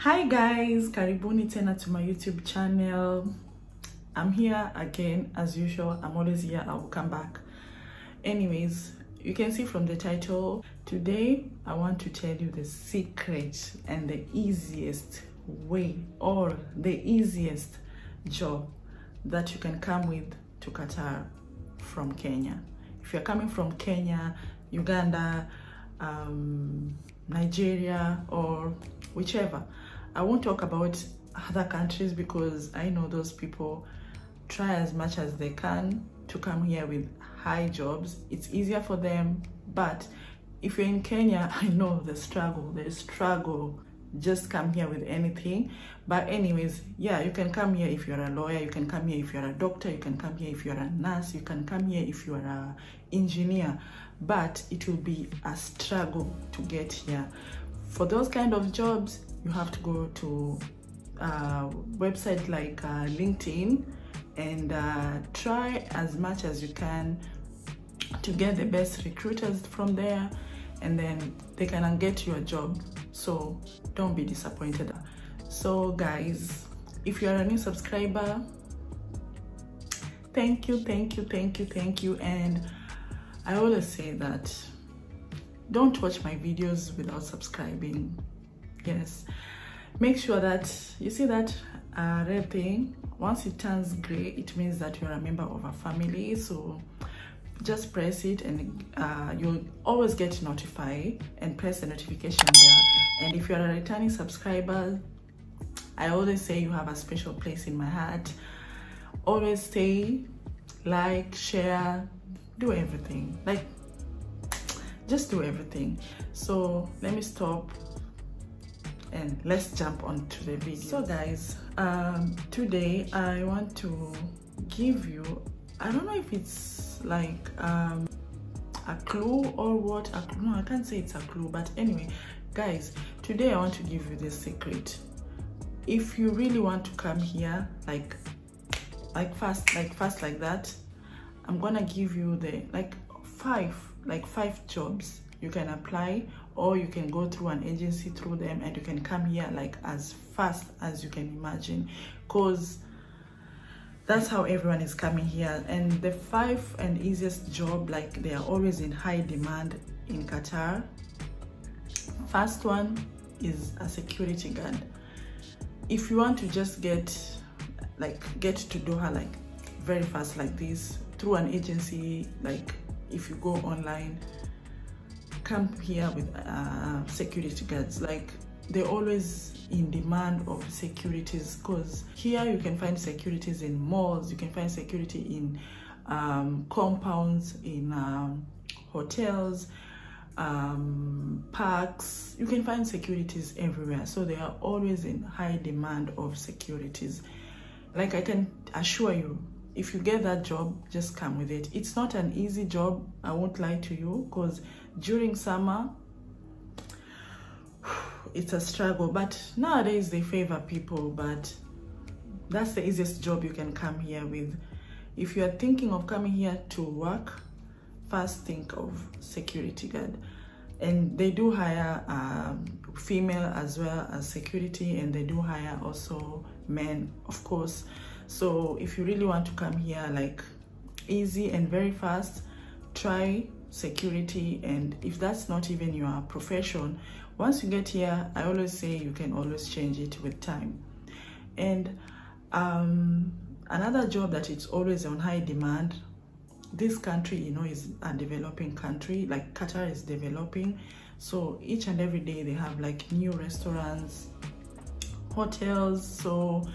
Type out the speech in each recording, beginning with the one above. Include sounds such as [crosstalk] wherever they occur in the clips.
hi guys karibuni tena to my youtube channel. I'm here again as usual. I'm always here i will come back. Anyways you can see from the title today i want to tell you the secret and the easiest way or the easiest job that you can come with to qatar from kenya. If you're coming from kenya uganda um, nigeria or whichever i won't talk about other countries because i know those people try as much as they can to come here with high jobs. It's easier for them but if you're in kenya [laughs] i know the struggle. The struggle. Just come here with anything. But anyways yeah you can come here if you're a lawyer you can come here if you're a doctor you can come here if you're a nurse you can come here if you're a engineer. But it will be a struggle to get here. For those kind of jobs you have to go to uh, website like uh, linkedin and uh, try as much as you can to get the best recruiters from there and then they can get you a job. So don't be disappointed. So guys if you're a new subscriber thank you thank you thank you thank you. And i always say that don't watch my videos without subscribing yes. Make sure that you see that uh, red thing once it turns gray it means that you're a member of a family so just press it and uh, you'll always get notified and press the notification bell. And if you're a returning subscriber i always say you have a special place in my heart. Always stay like share do everything. Like just do everything. So let me stop and let's jump on to the video. So guys um today i want to give you i don't know if it's like um a clue or what a, no i can't say it's a clue but anyway guys today i want to give you this secret. If you really want to come here like like fast like fast like that i'm gonna give you the like five like five jobs you can apply or you can go through an agency through them and you can come here like as fast as you can imagine. Because that's how everyone is coming here. And the five and easiest job like they are always in high demand in qatar. First one is a security guard. If you want to just get like get to doha like very fast like this through an agency like if you go online come here with uh, security guards like they're always in demand of securities because here you can find securities in malls you can find security in um, compounds in um, hotels um, parks. You can find securities everywhere. So they are always in high demand of securities. Like i can assure you if you get that job just come with it. It's not an easy job i won't lie to you because during summer [sighs] it's a struggle. But nowadays they favor people but that's the easiest job you can come here with. If you are thinking of coming here to work first think of security guard. And they do hire um, female as well as security and they do hire also men of course so if you really want to come here like easy and very fast try security. And if that's not even your profession once you get here i always say you can always change it with time. And um, another job that it's always on high demand this country you know is a developing country like qatar is developing. So each and every day they have like new restaurants hotels. So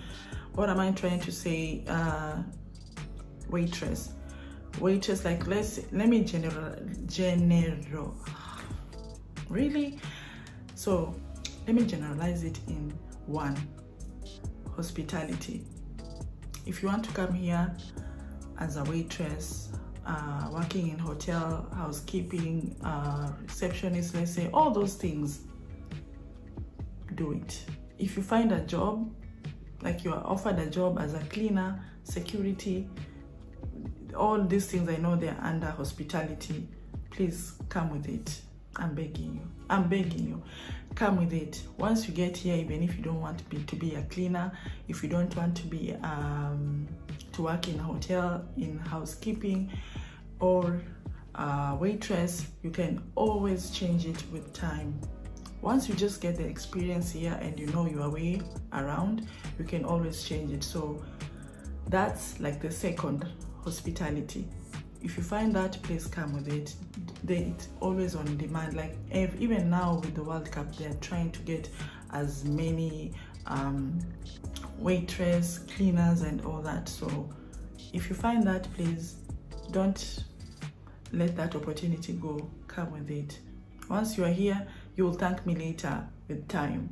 what am i trying to say? Uh waitress. Waitress like let's let me general general. Really? So let me generalize it in one. Hospitality. If you want to come here as a waitress uh, working in hotel housekeeping uh, receptionist let's say all those things do it. If you find a job like you are offered a job as a cleaner security all these things i know they're under hospitality. Please come with it. I'm begging you. I'm begging you. Come with it. Once you get here even if you don't want to be to be a cleaner if you don't want to be um, to work in a hotel in housekeeping or uh, waitress you can always change it with time once you just get the experience here and you know your way around you can always change it. So that's like the second hospitality. If you find that place come with it they it's always on demand. Like if, even now with the world cup they're trying to get as many um, waitress cleaners and all that. So if you find that place don't let that opportunity go. Come with it. Once you are here you will thank me later with time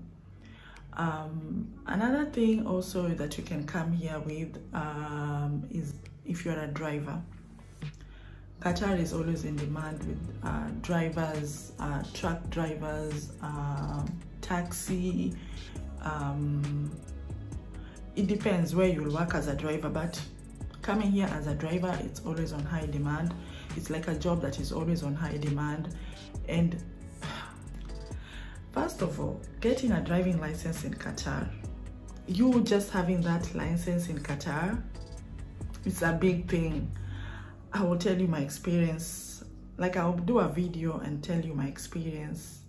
um, another thing also that you can come here with um, is if you're a driver Qatar is always in demand with uh, drivers, uh, truck drivers, uh, taxi. Um, it depends where you'll work as a driver, but coming here as a driver, it's always on high demand. It's like a job that is always on high demand. And first of all, getting a driving license in Qatar, you just having that license in Qatar, it's a big thing I will tell you my experience. Like I'll do a video and tell you my experience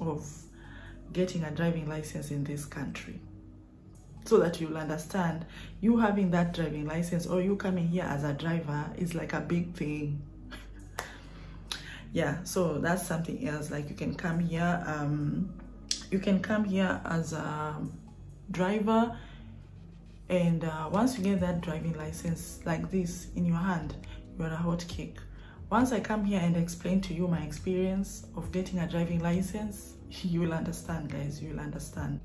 of getting a driving license in this country so that you'll understand you having that driving license or you coming here as a driver is like a big thing yeah so that's something else. Like you can come here um you can come here as a driver and uh, once you get that driving license like this in your hand you're a hot cake. Once i come here and explain to you my experience of getting a driving license [laughs] you will understand guys you will understand.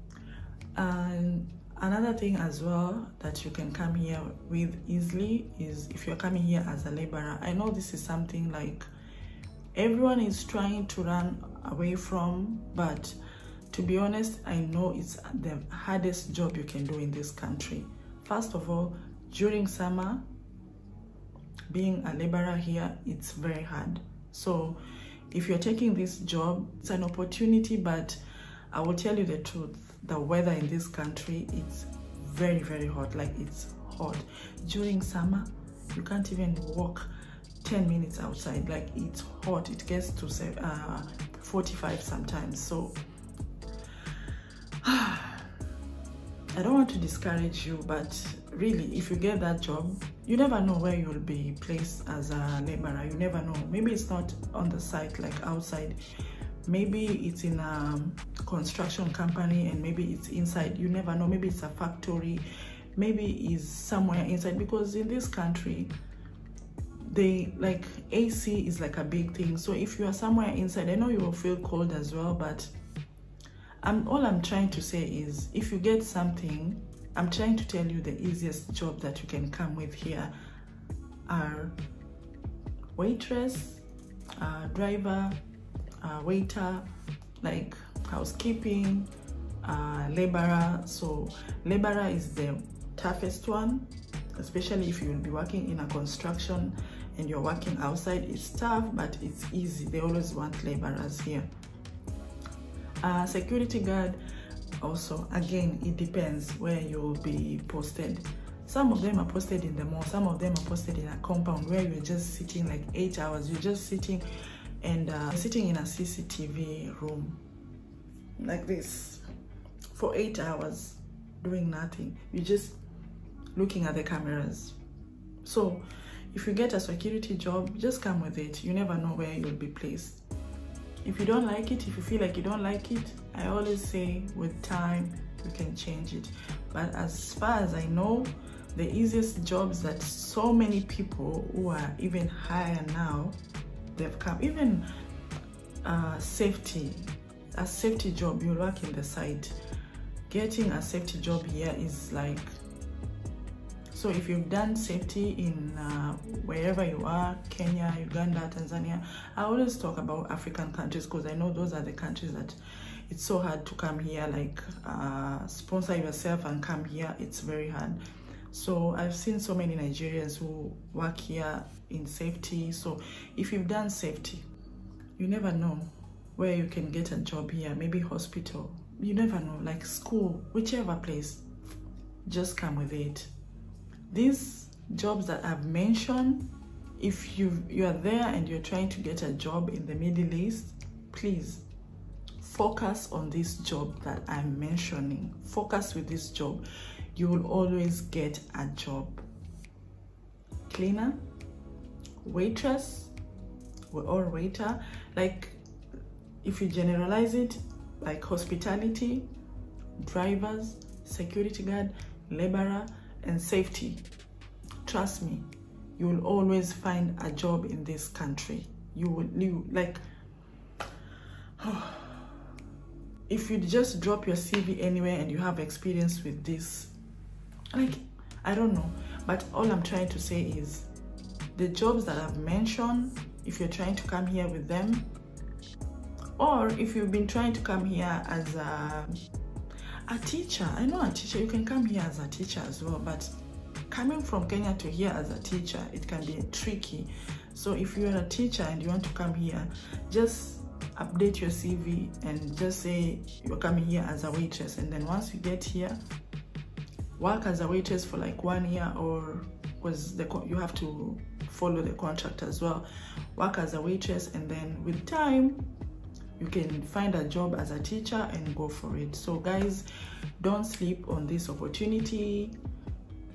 And another thing as well that you can come here with easily is if you're coming here as a laborer. I know this is something like everyone is trying to run away from but to be honest i know it's the hardest job you can do in this country. First of all during summer being a laborer here it's very hard. So if you're taking this job it's an opportunity but i will tell you the truth the weather in this country it's very very hot like it's hot. During summer you can't even walk 10 minutes outside like it's hot it gets to uh, 45 sometimes so [sighs] I don't want to discourage you, but really, if you get that job, you never know where you'll be placed as a laborer. You never know. Maybe it's not on the site, like outside. Maybe it's in a construction company and maybe it's inside. You never know. Maybe it's a factory. Maybe it's somewhere inside because in this country, they like AC is like a big thing. So if you are somewhere inside, I know you will feel cold as well, but I'm all I'm trying to say is if you get something, I'm trying to tell you the easiest job that you can come with here are waitress, uh, driver, uh, waiter, like housekeeping, uh, laborer. So laborer is the toughest one, especially if you'll be working in a construction and you're working outside. It's tough, but it's easy. They always want laborers here uh, security guard also again it depends where you'll be posted some of them are posted in the mall some of them are posted in a compound where you're just sitting like eight hours you're just sitting and uh, sitting in a cctv room like this for eight hours doing nothing you're just looking at the cameras so if you get a security job just come with it. You never know where you'll be placed. If you don't like it if you feel like you don't like it i always say with time you can change it. But as far as i know the easiest jobs that so many people who are even higher now they've come. Even uh, safety a safety job you work in the site. Getting a safety job here is like so if you've done safety in uh, wherever you are, Kenya, Uganda, Tanzania, I always talk about African countries because I know those are the countries that it's so hard to come here, like uh, sponsor yourself and come here, it's very hard. So I've seen so many Nigerians who work here in safety. So if you've done safety, you never know where you can get a job here maybe hospital you never know like school whichever place just come with it these jobs that i've mentioned if you you are there and you're trying to get a job in the middle east please focus on this job that i'm mentioning. Focus with this job. You will always get a job. Cleaner waitress or waiter. Like if you generalize it like hospitality drivers security guard laborer and safety. Trust me you will always find a job in this country. You will you like [sighs] if you just drop your cv anywhere and you have experience with this like i don't know. But all i'm trying to say is the jobs that i've mentioned if you're trying to come here with them or if you've been trying to come here as a, a teacher i know a teacher you can come here as a teacher as well but coming from Kenya to here as a teacher, it can be tricky. So if you're a teacher and you want to come here, just update your CV and just say you're coming here as a waitress. And then once you get here, work as a waitress for like one year or because the you have to follow the contract as well. Work as a waitress and then with time, you can find a job as a teacher and go for it. So guys, don't sleep on this opportunity.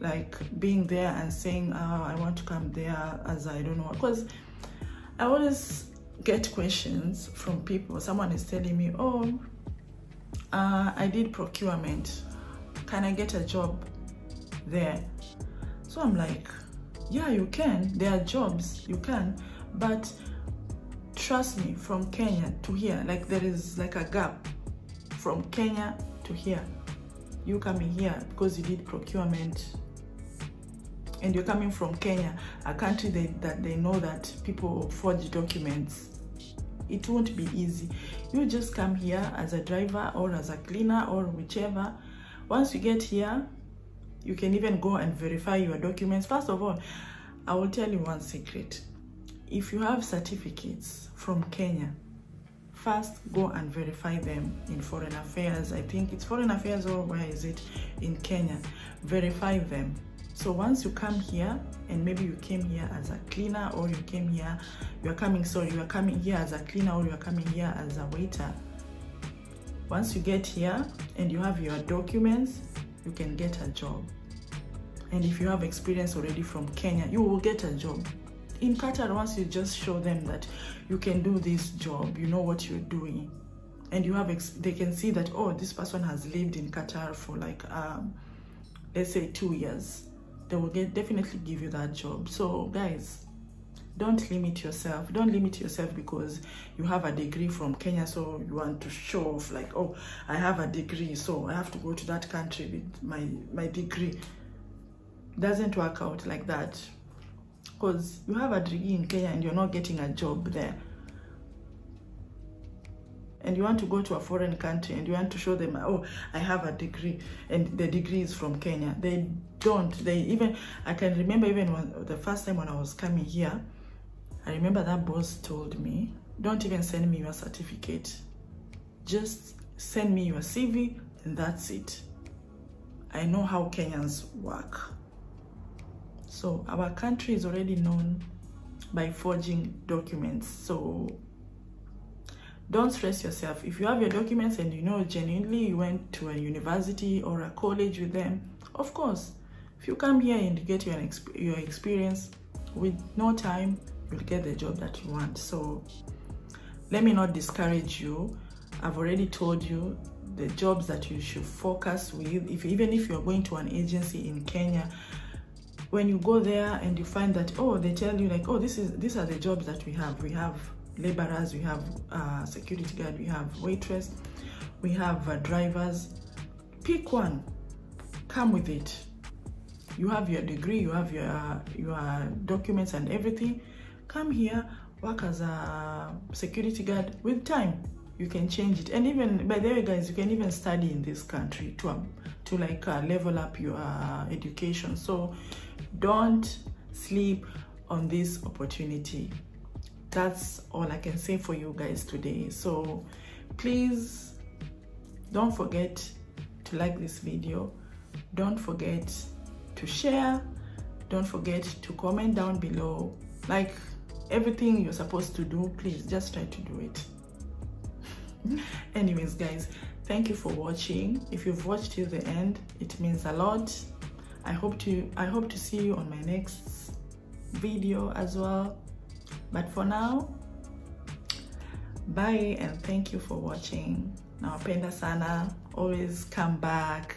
Like being there and saying oh, i want to come there as i don't know. Because i always get questions from people. Someone is telling me oh uh, i did procurement. Can i get a job there? So i'm like yeah you can. There are jobs. You can. But trust me from kenya to here like there is like a gap from kenya to here you coming here because you did procurement and you're coming from Kenya, a country that, that they know that people forge documents, it won't be easy. You just come here as a driver or as a cleaner or whichever. Once you get here, you can even go and verify your documents. First of all, I will tell you one secret. If you have certificates from Kenya, first go and verify them in foreign affairs. I think it's foreign affairs or where is it in Kenya. Verify them so once you come here and maybe you came here as a cleaner or you came here, you are coming, sorry, you are coming here as a cleaner or you are coming here as a waiter. Once you get here and you have your documents, you can get a job. And if you have experience already from Kenya, you will get a job. In Qatar, once you just show them that you can do this job, you know what you're doing, and you have, they can see that, oh, this person has lived in Qatar for like, um, let's say two years they will get definitely give you that job. So guys don't limit yourself. Don't limit yourself because you have a degree from kenya so you want to show off like oh i have a degree so i have to go to that country with my my degree. Doesn't work out like that because you have a degree in kenya and you're not getting a job there. And you want to go to a foreign country and you want to show them oh i have a degree and the degree is from kenya. They don't. They even i can remember even when, the first time when i was coming here i remember that boss told me don't even send me your certificate. Just send me your cv and that's it. I know how kenyans work so our country is already known by forging documents. So don't stress yourself. If you have your documents and you know genuinely you went to a university or a college with them of course if you come here and get your, your experience with no time you'll get the job that you want. So let me not discourage you. I've already told you the jobs that you should focus with. If even if you're going to an agency in kenya when you go there and you find that oh they tell you like oh this is these are the jobs that we have we have laborers, we have uh, security guard, we have waitress, we have uh, drivers. Pick one, come with it. You have your degree, you have your, your documents and everything. Come here, work as a security guard with time. You can change it. And even, by the way, guys, you can even study in this country to, um, to like uh, level up your uh, education. So don't sleep on this opportunity. That's all i can say for you guys today. So please don't forget to like this video. Don't forget to share. Don't forget to comment down below. Like everything you're supposed to do please just try to do it [laughs] anyways guys thank you for watching. If you've watched till the end it means a lot. I hope to i hope to see you on my next video as well. But for now bye and thank you for watching. Nawapenda sana. Always come back